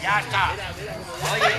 Ya está. Oye,